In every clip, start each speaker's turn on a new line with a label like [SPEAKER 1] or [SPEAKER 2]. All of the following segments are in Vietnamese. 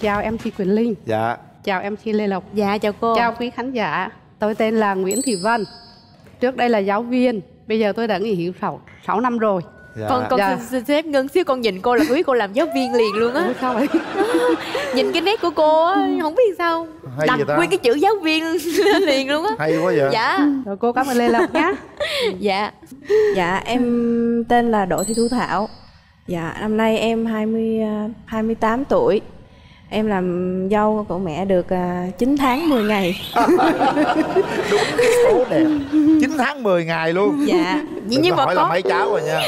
[SPEAKER 1] chào MC Quyền Linh.
[SPEAKER 2] Dạ.
[SPEAKER 1] Chào MC Lê Lộc.
[SPEAKER 3] Dạ chào cô.
[SPEAKER 1] Chào quý khán giả. Tôi tên là Nguyễn Thị Vân. Trước đây là giáo viên bây giờ tôi đã nghỉ hưu 6, 6 năm rồi.
[SPEAKER 2] Dạ.
[SPEAKER 3] Con con
[SPEAKER 1] Dạ.
[SPEAKER 3] xin, xin phép ngân xíu con nhìn cô là quý cô làm giáo viên liền luôn á.
[SPEAKER 1] Ủa, sao vậy?
[SPEAKER 3] Nhìn cái nét của cô á không biết sao.
[SPEAKER 2] Hay
[SPEAKER 3] đặt nguyên cái chữ giáo viên liền luôn á.
[SPEAKER 2] Hay quá vậy.
[SPEAKER 3] Dạ.
[SPEAKER 1] Rồi cô cảm ơn Lê Lộc nhé
[SPEAKER 3] dạ.
[SPEAKER 4] Dạ em tên là Đỗ Thị Thu Thảo. Dạ năm nay em 20, à, 28 tuổi Em làm dâu của mẹ được à, 9 tháng 10 ngày.
[SPEAKER 2] Đúng cái số đẹp. 9 tháng 10 ngày luôn.
[SPEAKER 4] Dạ.
[SPEAKER 2] Đừng
[SPEAKER 3] nhưng
[SPEAKER 2] có
[SPEAKER 3] mà
[SPEAKER 2] hỏi
[SPEAKER 3] có
[SPEAKER 2] là mấy cháu rồi nha.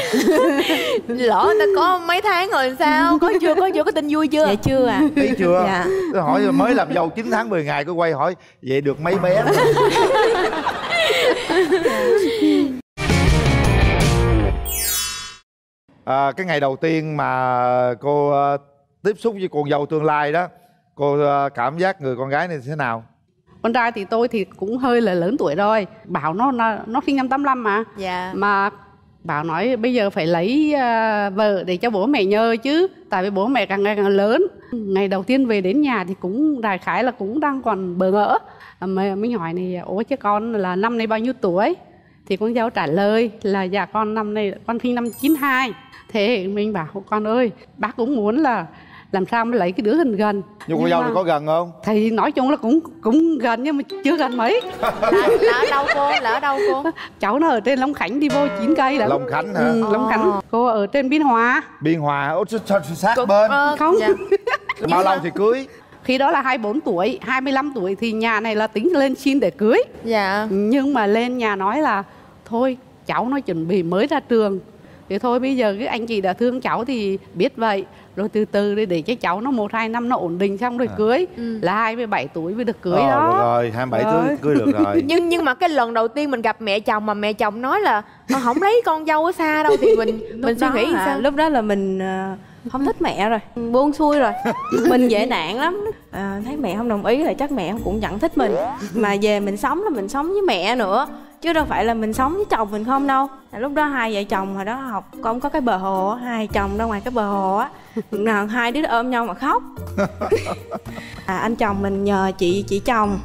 [SPEAKER 3] Lỡ ta có mấy tháng rồi sao? Có chưa có chưa có tin vui chưa?
[SPEAKER 4] Dạ chưa ạ.
[SPEAKER 2] Thấy chưa?
[SPEAKER 4] Dạ.
[SPEAKER 2] Tôi hỏi là mới làm dâu 9 tháng 10 ngày cứ quay hỏi vậy được mấy bé? À, cái ngày đầu tiên mà cô ờ, tiếp xúc với con dâu tương lai đó cô ờ, cảm giác người con gái này thế nào?
[SPEAKER 1] Con trai thì tôi thì cũng hơi là lớn tuổi rồi. Bảo nó nó, nó sinh năm 85 mà.
[SPEAKER 3] Dạ.
[SPEAKER 1] Mà bảo nói bây giờ phải lấy à, vợ để cho bố mẹ nhờ chứ. Tại vì bố mẹ càng ngày càng lớn. Ngày đầu tiên về đến nhà thì cũng đại khái là cũng đang còn bỡ ngỡ. Mà mình hỏi này ủa chứ con là năm nay bao nhiêu tuổi? Thì con dâu trả lời là dạ con năm nay con sinh năm 92 thế mình bảo con ơi bác cũng muốn là làm sao mới lấy cái đứa gần? Gần
[SPEAKER 2] nhưng con dâu
[SPEAKER 1] mà-
[SPEAKER 2] thì có gần không?
[SPEAKER 1] Thì nói chung là cũng cũng gần nhưng mà chưa gần mấy.
[SPEAKER 3] Là, là ở đâu cô là ở đâu cô.
[SPEAKER 1] Cháu nó ở trên Long Khánh đi vô 9 cây lận
[SPEAKER 2] long khánh hả?
[SPEAKER 1] Ừ, Long Khánh. Cô ở trên Biên Hòa.
[SPEAKER 2] Biên hòa sao sát
[SPEAKER 3] Cô-
[SPEAKER 2] bên?
[SPEAKER 3] ờ,
[SPEAKER 1] Không.
[SPEAKER 3] dạ.
[SPEAKER 2] bao lâu thì cưới?
[SPEAKER 1] Khi đó là 24 tuổi 25 tuổi thì nhà này là tính lên xin để cưới.
[SPEAKER 3] Dạ.
[SPEAKER 1] Nhưng mà lên nhà nói là thôi cháu nó chuẩn bị mới ra trường. Thì thôi bây giờ cái anh chị đã thương cháu thì biết vậy rồi từ từ để, để cho cháu nó một hai năm nó ổn định xong rồi cưới.
[SPEAKER 3] Ừ.
[SPEAKER 1] là 27 tuổi mới được cưới
[SPEAKER 2] Ờ,
[SPEAKER 1] đó.
[SPEAKER 2] được rồi 27
[SPEAKER 1] Rồi.
[SPEAKER 2] cưới cưới được rồi.
[SPEAKER 3] Nhưng nhưng mà cái lần đầu tiên mình gặp mẹ chồng mà mẹ chồng nói là "Ờ, không lấy con dâu ở xa đâu. Thì mình mình suy nghĩ
[SPEAKER 4] à,
[SPEAKER 3] sao?
[SPEAKER 4] Lúc đó là mình à, không thích mẹ rồi. Buông xuôi rồi. Mình dễ nạn lắm. À, Thấy mẹ không đồng ý là chắc mẹ cũng chẳng thích mình. Mà về mình sống là mình sống với mẹ nữa Chứ đâu phải là mình sống với chồng mình không đâu. Lúc đó hai vợ chồng hồi đó học Con có cái bờ hồ Hai chồng ra ngoài cái bờ hồ á. Nào Hai đứa ôm nhau mà khóc. À, Anh chồng mình nhờ chị chị chồng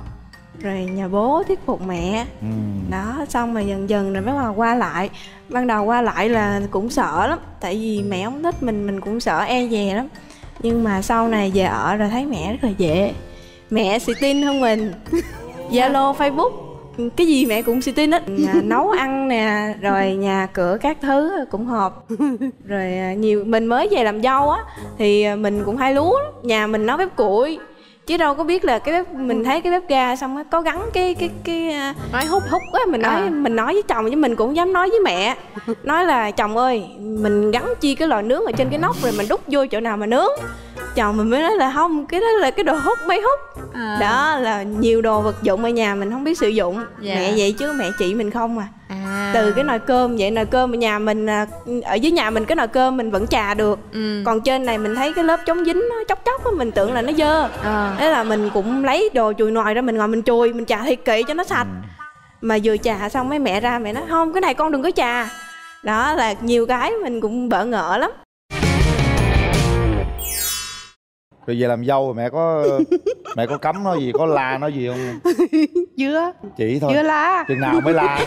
[SPEAKER 4] Rồi nhờ bố thuyết phục mẹ.
[SPEAKER 2] Ừ.
[SPEAKER 4] đó xong rồi dần dần rồi mới mà qua lại. Ban đầu qua lại là cũng sợ lắm tại vì mẹ không thích mình mình cũng sợ e dè lắm. Nhưng mà sau này về ở rồi thấy mẹ rất là dễ. Mẹ xì tin hơn mình. Zalo facebook cái gì mẹ cũng xì tin hết. Nhà nấu ăn nè rồi nhà cửa các thứ cũng hợp rồi à, nhiều mình mới về làm dâu á thì à, mình cũng hay lúa nhà mình nấu bếp củi chứ đâu có biết là cái bếp mình thấy cái bếp ga xong có gắn cái cái cái à,
[SPEAKER 3] nói hút
[SPEAKER 4] hút á mình nói
[SPEAKER 1] À.
[SPEAKER 4] mình nói với chồng chứ mình cũng dám nói với mẹ. Nói là chồng ơi mình gắn chi cái lò nướng ở trên cái nóc rồi mình đút vô chỗ nào mà nướng. Chồng mình mới nói là không cái đó là cái đồ hút máy hút.
[SPEAKER 3] À.
[SPEAKER 4] đó là nhiều đồ vật dụng ở nhà mình không biết sử dụng.
[SPEAKER 3] Dạ.
[SPEAKER 4] mẹ vậy chứ mẹ chị mình không à
[SPEAKER 3] à.
[SPEAKER 4] từ cái nồi cơm vậy nồi cơm ở nhà mình à, ở dưới nhà mình cái nồi cơm mình vẫn chà được.
[SPEAKER 3] Ừ.
[SPEAKER 4] còn trên này mình thấy cái lớp chống dính nó chóc chóc á mình tưởng là nó dơ.
[SPEAKER 3] À.
[SPEAKER 4] thế là mình cũng lấy đồ chùi nồi ra mình ngồi mình chùi mình chà thiệt kỹ cho nó sạch. Mà vừa chà xong mấy mẹ ra mẹ nói không cái này con đừng có chà đó là nhiều cái mình cũng bỡ ngỡ lắm.
[SPEAKER 2] Rồi về làm dâu mẹ có mẹ có cấm nó gì có la nó gì không
[SPEAKER 1] chưa
[SPEAKER 2] chỉ thôi.
[SPEAKER 1] Chưa la
[SPEAKER 2] chừng nào mới la.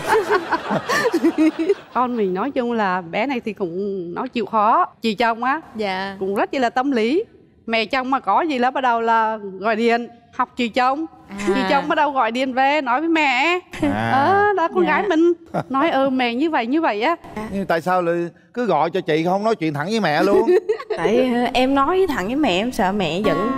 [SPEAKER 1] Con mình nói chung là bé này thì cũng nó chịu khó chị chồng á.
[SPEAKER 3] Dạ.
[SPEAKER 1] Cũng rất là tâm lý. Mẹ chồng mà có gì là bắt đầu là gọi điện học chị chồng
[SPEAKER 3] À.
[SPEAKER 1] chị chồng bắt đầu gọi điện về nói với mẹ.
[SPEAKER 2] À.
[SPEAKER 1] ờ đó con
[SPEAKER 4] Dạ.
[SPEAKER 1] gái mình. Nói ờ mẹ như vậy như vậy á.
[SPEAKER 2] Nhưng tại sao lại cứ gọi cho chị không nói chuyện thẳng với mẹ luôn?
[SPEAKER 4] Tại ờ, em nói thẳng với mẹ em sợ mẹ giận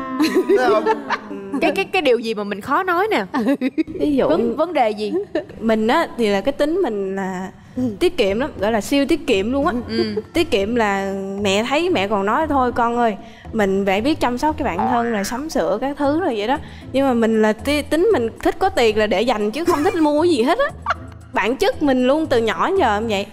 [SPEAKER 3] cái cái cái điều gì mà mình khó nói nè?
[SPEAKER 4] Ví dụ
[SPEAKER 3] vấn vấn đề gì?
[SPEAKER 4] mình á thì là cái tính mình là tiết kiệm lắm gọi là siêu tiết kiệm luôn á.
[SPEAKER 3] Ừ.
[SPEAKER 4] tiết kiệm là mẹ thấy mẹ còn nói thôi con ơi mình phải biết chăm sóc cái bản thân rồi sắm sửa các thứ rồi vậy đó. Nhưng mà mình là tính mình thích có tiền là để dành chứ không thích mua cái gì hết á. Bản chất mình luôn từ nhỏ đến giờ em vậy.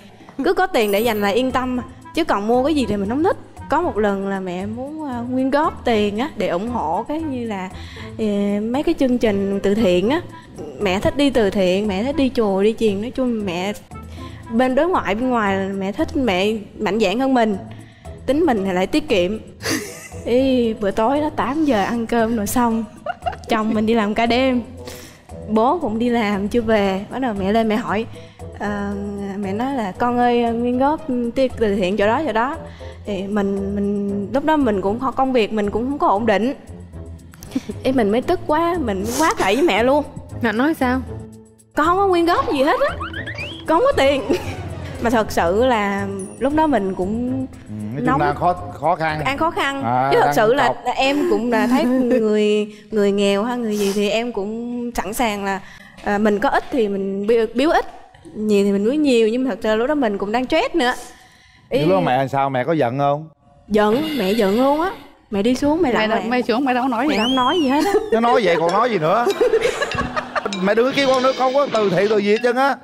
[SPEAKER 4] Cứ có tiền để dành là yên tâm chứ còn mua cái gì thì mình không thích có một lần là mẹ muốn ờ, uh, nguyên góp tiền á để ủng hộ cái như là uh, mấy cái chương trình từ thiện á. Mẹ thích đi từ thiện mẹ thích đi chùa đi chiền. Nói chung mẹ bên đối ngoại bên ngoài là mẹ thích mẹ mạnh dạn hơn mình. Tính mình thì lại tiết kiệm. Ý bữa tối đó 8 giờ ăn cơm rồi xong chồng mình đi làm cả đêm. Bố cũng đi làm chưa về. Bắt đầu mẹ lên mẹ hỏi uh, mẹ nói là con ơi nguyên góp tiền từ thiện chỗ đó chỗ đó thì mình mình lúc đó mình cũng không công việc mình cũng không có ổn định. Ý mình mới tức quá mình quá cậy với mẹ luôn.
[SPEAKER 3] Mẹ nói sao?
[SPEAKER 4] Con không có nguyên góp gì hết á. Con không có tiền. Mà thật sự là lúc đó mình cũng
[SPEAKER 2] ừ, nói
[SPEAKER 4] Nóng.
[SPEAKER 2] đang khó khó khăn.
[SPEAKER 4] Ăn khó khăn.
[SPEAKER 2] À,
[SPEAKER 4] chứ thật
[SPEAKER 2] đang
[SPEAKER 4] sự là, là em cũng là thấy người người nghèo hay người gì thì em cũng sẵn sàng là à, mình có ít thì mình biếu, biếu ít. Nhiều thì mình biếu nhiều nhưng mà thật ra lúc đó mình cũng đang stress nữa Ý,
[SPEAKER 2] Lúc đó mẹ làm sao mẹ có giận không?
[SPEAKER 4] Giận mẹ giận luôn á. Mẹ đi xuống mẹ
[SPEAKER 1] mẹ đâu,
[SPEAKER 4] lẽ.
[SPEAKER 1] mẹ xuống mẹ đâu nói gì.
[SPEAKER 4] Mẹ
[SPEAKER 1] đâu
[SPEAKER 4] không nói gì hết á.
[SPEAKER 2] Nó nói vậy còn nói gì nữa. Mẹ đừng có kêu con nữa không có từ thiện từ gì hết trơn á.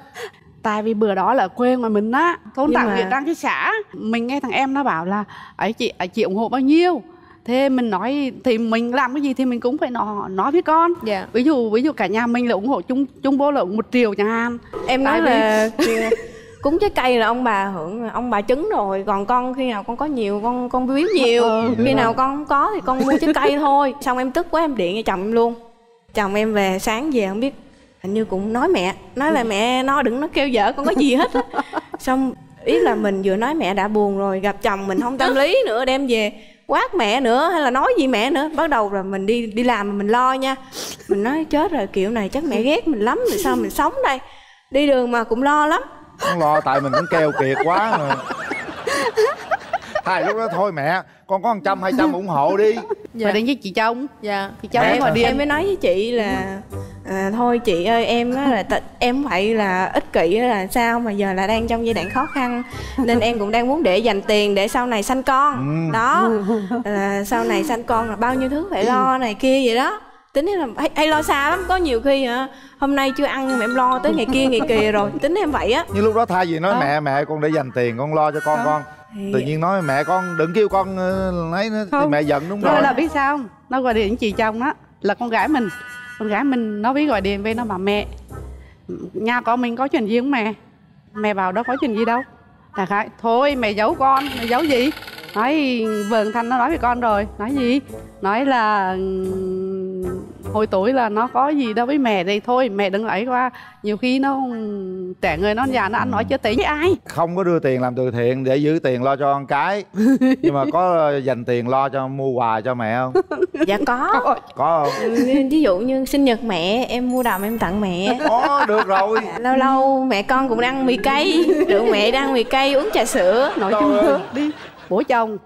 [SPEAKER 1] Tại vì bữa đó là quê ngoài mình á thôn tặng
[SPEAKER 4] mà-
[SPEAKER 1] huyện trang cái xã. Mình nghe thằng em nó bảo là ấy chị ấy chị ủng hộ bao nhiêu? Thế mình nói thì mình làm cái gì thì mình cũng phải nói nói với con.
[SPEAKER 3] Dạ.
[SPEAKER 1] Ví dụ ví dụ cả nhà mình là ủng hộ chung chung bố là một triệu chẳng hạn.
[SPEAKER 4] Em nói
[SPEAKER 1] Tại vì-
[SPEAKER 4] là cúng trái cây là ông bà hưởng ông bà trứng rồi. Còn con khi nào con có nhiều con con biếu nhiều.
[SPEAKER 1] Ừ.
[SPEAKER 4] khi nào con không có thì con mua trái cây thôi. Xong em tức quá em điện cho chồng em luôn. Chồng em về sáng về không biết hình như cũng nói mẹ nói là mẹ nó đừng nó kêu vợ con có gì hết á. Xong ý là mình vừa nói mẹ đã buồn rồi gặp chồng mình không tâm lý nữa đem về quát mẹ nữa hay là nói gì mẹ nữa. Bắt đầu rồi mình đi đi làm mình lo nha. Mình nói chết rồi kiểu này chắc mẹ ghét mình lắm rồi sao mình sống đây? Đi đường mà cũng lo lắm
[SPEAKER 2] không lo tại mình cũng keo kiệt quá mà. Hai lúc đó thôi mẹ con có một trăm hai trăm ủng hộ đi.
[SPEAKER 3] Dạ.
[SPEAKER 1] Đến với chị chồng
[SPEAKER 3] dạ.
[SPEAKER 1] Chị nó gọi
[SPEAKER 2] hả?
[SPEAKER 1] điện
[SPEAKER 4] em mới nói với chị là à, thôi chị ơi em á là t- em không phải là ích kỷ hay là sao mà giờ là đang trong giai đoạn khó khăn. Nên em cũng đang muốn để dành tiền để sau này sanh con.
[SPEAKER 2] Ừ.
[SPEAKER 4] đó. Là sau này sanh con là bao nhiêu thứ phải lo này kia vậy đó tính là hay, hay lo xa lắm có nhiều khi hả hôm nay chưa ăn mà em lo tới ngày kia ngày kia rồi. Tính em vậy á.
[SPEAKER 2] Nhưng lúc đó thay vì nói
[SPEAKER 1] Ờ.
[SPEAKER 2] mẹ mẹ con để dành tiền con lo cho con con.
[SPEAKER 4] Thì-
[SPEAKER 2] tự nhiên nói mẹ con đừng kêu con ờ, lấy nữa. Thì
[SPEAKER 1] Không.
[SPEAKER 2] mẹ giận đúng
[SPEAKER 1] rồi
[SPEAKER 2] rồi.
[SPEAKER 1] là biết sao không? nó gọi điện chị chồng đó là con gái mình. Con gái mình nó biết gọi điện về nó bảo mẹ nhà có mình có chuyện gì không mẹ? Mẹ bảo đâu có chuyện gì đâu. Đại khái thôi mẹ giấu con mẹ giấu gì? Nói vợ thanh nó nói với con rồi. Nói gì? Nói là hồi tối là nó có gì đâu với mẹ đây thôi mẹ đừng ấy qua. Nhiều khi nó trẻ người nó già nó ăn nói chưa tính với ai.
[SPEAKER 2] Không có đưa tiền làm từ thiện để giữ tiền lo cho con cái. Nhưng mà có ờ, dành tiền lo cho mua quà cho mẹ không?
[SPEAKER 4] Dạ có.
[SPEAKER 2] Có không?
[SPEAKER 4] Ví dụ như sinh nhật mẹ em mua đầm em tặng mẹ.
[SPEAKER 2] Có được rồi.
[SPEAKER 4] Lâu lâu mẹ con cũng ăn mì cây rượu mẹ đang mì cây uống trà sữa.
[SPEAKER 2] Trời
[SPEAKER 1] chung đi. Bố chồng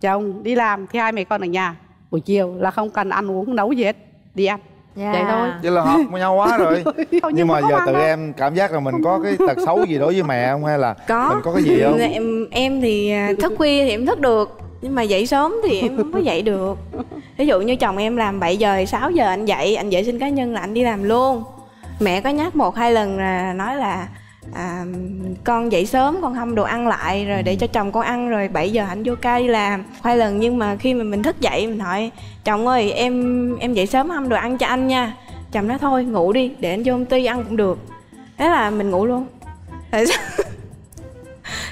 [SPEAKER 1] chồng đi làm thì hai mẹ con ở nhà. Buổi chiều là không cần ăn uống nấu gì hết đi ăn.
[SPEAKER 3] Dạ.
[SPEAKER 1] Vậy thôi.
[SPEAKER 2] vậy là hợp với nhau quá rồi. nhưng mà
[SPEAKER 1] có
[SPEAKER 2] giờ tự
[SPEAKER 1] đâu.
[SPEAKER 2] em cảm giác là mình có cái tật xấu gì đối với mẹ không? Hay là
[SPEAKER 4] có.
[SPEAKER 2] mình có cái gì không?
[SPEAKER 4] Em em thì à, thức khuya thì em thức được. Nhưng mà dậy sớm thì em không có dậy được. Ví dụ như chồng em làm 7 giờ 6 giờ anh dậy anh vệ sinh cá nhân là anh đi làm luôn. Mẹ có nhắc một hai lần là nói là à, con dậy sớm con hâm đồ ăn lại rồi để cho chồng con ăn rồi 7 giờ anh vô ca đi làm. Hai lần nhưng mà khi mà mình thức dậy mình hỏi chồng ơi em em dậy sớm hâm đồ ăn cho anh nha. Chồng nói thôi ngủ đi để anh vô công ty ăn cũng được. Thế là mình ngủ luôn. Tại sao?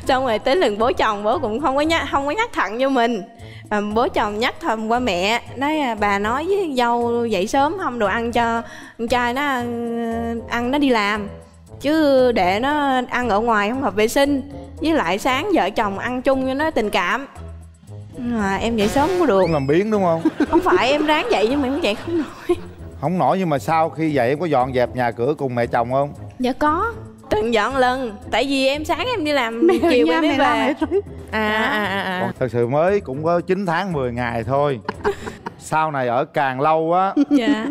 [SPEAKER 4] xong rồi tới lần bố chồng bố cũng không có nhắc không có nhắc thẳng cho mình. À, bố chồng nhắc thầm qua mẹ nói à, bà nói với dâu dậy sớm hâm đồ ăn cho con trai nó ăn, ăn nó đi làm chứ để nó ăn ở ngoài không hợp vệ sinh. Với lại sáng vợ chồng ăn chung cho nó tình cảm. Mà em dậy sớm không có được.
[SPEAKER 2] Không làm biến đúng không?
[SPEAKER 4] Không phải em ráng dậy nhưng mà em dậy không nổi.
[SPEAKER 2] Không nổi nhưng mà sau khi dậy em có dọn dẹp nhà cửa cùng mẹ chồng không?
[SPEAKER 4] Dạ có. Từng dọn lần. Tại vì em sáng em đi làm
[SPEAKER 1] mẹ
[SPEAKER 4] chiều
[SPEAKER 1] nha,
[SPEAKER 4] em mới về.
[SPEAKER 3] à à à à
[SPEAKER 2] còn thật sự mới cũng có 9 tháng 10 ngày thôi. Sau này ở càng lâu á
[SPEAKER 4] dạ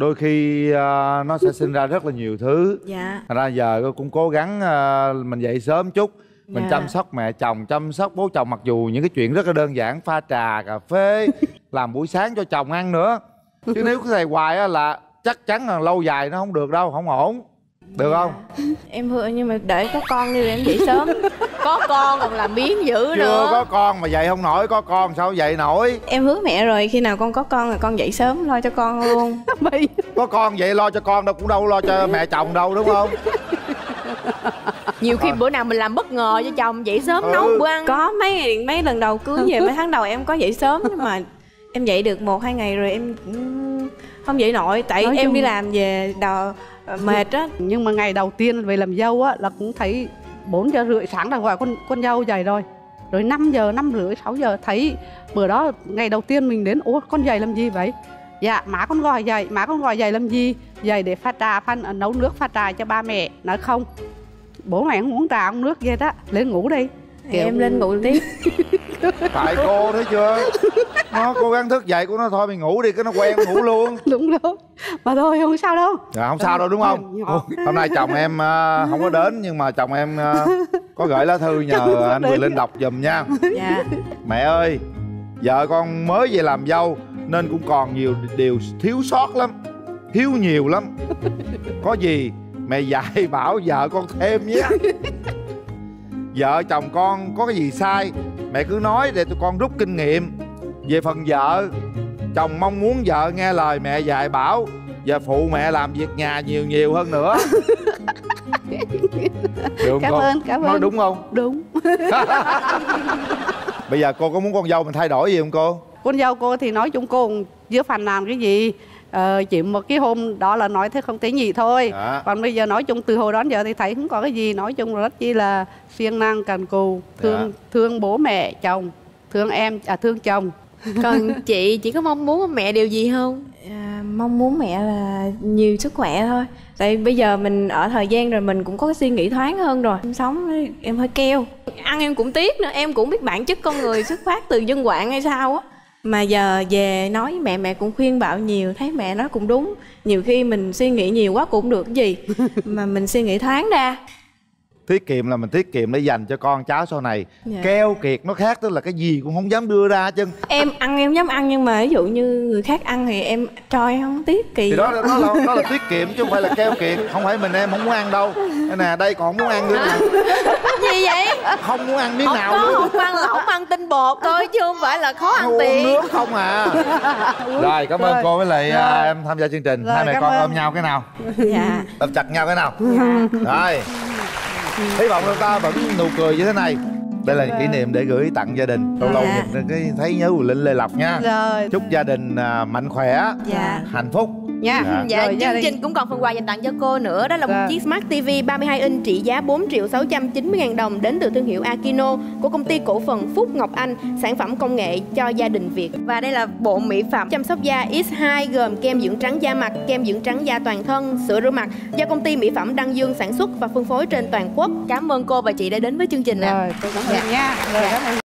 [SPEAKER 2] đôi khi ờ, nó sẽ sinh ra rất là nhiều thứ.
[SPEAKER 4] Dạ.
[SPEAKER 2] Thành ra giờ cũng cố gắng ờ, mình dậy sớm chút. Mình
[SPEAKER 4] Dạ.
[SPEAKER 2] chăm sóc mẹ chồng chăm sóc bố chồng mặc dù những cái chuyện rất là đơn giản pha trà cà phê làm buổi sáng cho chồng ăn nữa. Chứ nếu cứ thầy hoài á là chắc chắn là lâu dài nó không được đâu không ổn được không?
[SPEAKER 4] Em vừa nhưng mà để có con đi rồi em dậy sớm.
[SPEAKER 3] Có con còn làm biến dữ
[SPEAKER 2] chưa
[SPEAKER 3] nữa.
[SPEAKER 2] có con mà dậy không nổi có con sao dậy nổi?
[SPEAKER 4] Em hứa mẹ rồi khi nào con có con là con dậy sớm lo cho con luôn.
[SPEAKER 2] Có con vậy lo cho con đâu cũng đâu lo cho mẹ chồng đâu đúng không?
[SPEAKER 3] Nhiều khi bữa nào mình làm bất ngờ cho chồng dậy sớm
[SPEAKER 2] Ừ.
[SPEAKER 3] nấu bữa ăn.
[SPEAKER 4] Có mấy ngày mấy lần đầu cưới về mấy tháng đầu em có dậy sớm nhưng mà em dậy được một hai ngày rồi em cũng không dậy nổi. Tại
[SPEAKER 1] Nói
[SPEAKER 4] em
[SPEAKER 1] chung-
[SPEAKER 4] đi làm về đầu mệt á.
[SPEAKER 1] Nhưng mà ngày đầu tiên về làm dâu á là cũng thấy 4 giờ rưỡi sáng là gọi con con dâu dậy rồi. Rồi 5 giờ, năm rưỡi 6 giờ thấy bữa đó ngày đầu tiên mình đến, ủa, con dậy làm gì vậy? Dạ má con gọi dậy, má con gọi dậy làm gì? Dậy để pha trà, pha, nấu nước pha trà cho ba mẹ. Nói không, bố mẹ không uống trà uống nước vậy đó lên ngủ đi. Kiểu-
[SPEAKER 4] em lên ngủ tiếp.
[SPEAKER 2] tại cô thấy chưa? Nó cố gắng thức dậy của nó thôi mày ngủ đi cái nó quen ngủ luôn.
[SPEAKER 1] Đúng đâu mà thôi không sao đâu.
[SPEAKER 2] Dạ không sao đâu đúng không?
[SPEAKER 1] Nhỏ.
[SPEAKER 2] hôm nay chồng em ờ, không có đến nhưng mà chồng em ờ, có gửi lá thư nhờ anh Quyền Linh đọc giùm nha.
[SPEAKER 4] Dạ.
[SPEAKER 2] Mẹ ơi vợ con mới về làm dâu nên cũng còn nhiều điều thiếu sót lắm thiếu nhiều lắm. Có gì mẹ dạy bảo vợ con thêm nhé vợ chồng con có cái gì sai mẹ cứ nói để tụi con rút kinh nghiệm. Về phần vợ chồng mong muốn vợ nghe lời mẹ dạy bảo và phụ mẹ làm việc nhà nhiều nhiều hơn nữa. Được
[SPEAKER 1] cảm ơn cảm
[SPEAKER 2] nói
[SPEAKER 1] ơn.
[SPEAKER 2] đúng không?
[SPEAKER 1] Đúng.
[SPEAKER 2] Bây giờ cô có muốn con dâu mình thay đổi gì không cô?
[SPEAKER 1] Con dâu cô thì nói chung cô chưa phàn nàn cái gì ờ, chỉ một cái hôm đó là nói thế không tế nhị thôi.
[SPEAKER 2] Dạ.
[SPEAKER 1] còn bây giờ nói chung từ hồi đó đến giờ thì thấy không có cái gì. Nói chung là rất chi là siêng năng cần cù thương
[SPEAKER 2] Dạ.
[SPEAKER 1] thương bố mẹ chồng thương em à thương chồng.
[SPEAKER 3] Còn chị chị có mong muốn mẹ điều gì không?
[SPEAKER 4] À, mong muốn mẹ là nhiều sức khỏe thôi. Tại bây giờ mình ở thời gian rồi mình cũng có cái suy nghĩ thoáng hơn rồi. Em sống em hơi keo. Ăn em cũng tiếc nữa em cũng biết bản chất con người xuất phát từ dân quạng hay sao á mà giờ về nói mẹ mẹ cũng khuyên bảo nhiều thấy mẹ nói cũng đúng. Nhiều khi mình suy nghĩ nhiều quá cũng được cái gì mà mình suy nghĩ thoáng ra.
[SPEAKER 2] Tiết kiệm là mình tiết kiệm để dành cho con cháu sau này.
[SPEAKER 4] Dạ.
[SPEAKER 2] keo kiệt nó khác tức là cái gì cũng không dám đưa ra chứ.
[SPEAKER 4] Em ăn em dám ăn nhưng mà ví dụ như người khác ăn thì em cho em không kỳ
[SPEAKER 2] thì đó là đó là, đó là tiết kiệm chứ không phải là keo kiệt. Không phải mình em không muốn ăn đâu. Nè đây còn không muốn ăn nữa không muốn ăn miếng
[SPEAKER 3] không
[SPEAKER 2] nào
[SPEAKER 3] có
[SPEAKER 2] luôn.
[SPEAKER 3] không ăn là không ăn tinh bột thôi chứ không phải là khó ăn
[SPEAKER 2] uống
[SPEAKER 3] tiền.
[SPEAKER 2] nước không à. Rồi cảm ơn
[SPEAKER 1] Rồi.
[SPEAKER 2] cô với lại à,
[SPEAKER 1] Rồi.
[SPEAKER 2] em tham gia chương trình.
[SPEAKER 1] Rồi,
[SPEAKER 2] hai mẹ con
[SPEAKER 1] ơn.
[SPEAKER 2] ôm nhau cái nào?
[SPEAKER 4] Dạ.
[SPEAKER 2] Ôm chặt nhau cái nào? Rồi. Hy vọng chúng ta vẫn nụ cười như thế này. Đây là kỷ niệm để gửi tặng gia đình. Lâu lâu
[SPEAKER 4] Dạ.
[SPEAKER 2] nhìn cái thấy nhớ Quỳnh Linh Lê Lộc nha.
[SPEAKER 1] Rồi.
[SPEAKER 2] Chúc gia đình à, mạnh khỏe.
[SPEAKER 4] Dạ.
[SPEAKER 2] Hạnh phúc
[SPEAKER 1] nha.
[SPEAKER 2] Dạ.
[SPEAKER 3] Dạ,
[SPEAKER 1] Rồi,
[SPEAKER 3] chương trình cũng còn phần quà dành tặng cho cô nữa. Đó là một
[SPEAKER 1] Dạ.
[SPEAKER 3] chiếc Smart TV 32 inch trị giá 4 triệu 690 ngàn đồng Đến từ thương hiệu Akino của công ty cổ phần Phúc Ngọc Anh Sản phẩm công nghệ cho gia đình Việt. Và đây là bộ mỹ phẩm. Chăm sóc da X2 Gồm kem dưỡng trắng da mặt, kem dưỡng trắng da toàn thân, sữa rửa mặt Do công ty mỹ phẩm Đăng Dương sản xuất và phân phối trên toàn quốc. Cảm ơn cô và chị đã đến với chương trình ạ.
[SPEAKER 1] Rồi tôi cảm ơn nha. Rồi cảm ơn